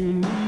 you need.